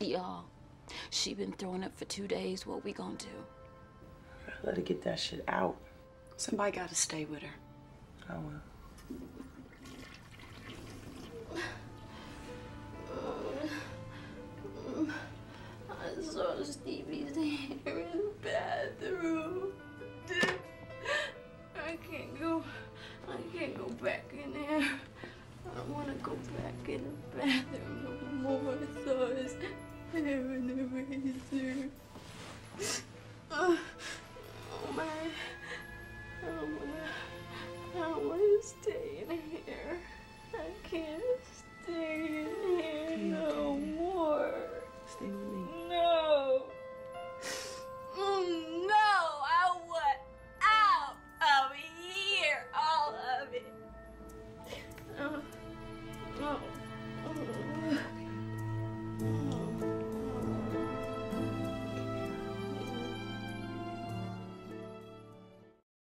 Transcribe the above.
Y'all, she been throwing up for two days. What we gonna do? Let her get that shit out. Somebody gotta stay with her. I will. I saw Stevie's hair in the bathroom. I can't go. I can't go back in there. I don't want to go back in the bathroom too.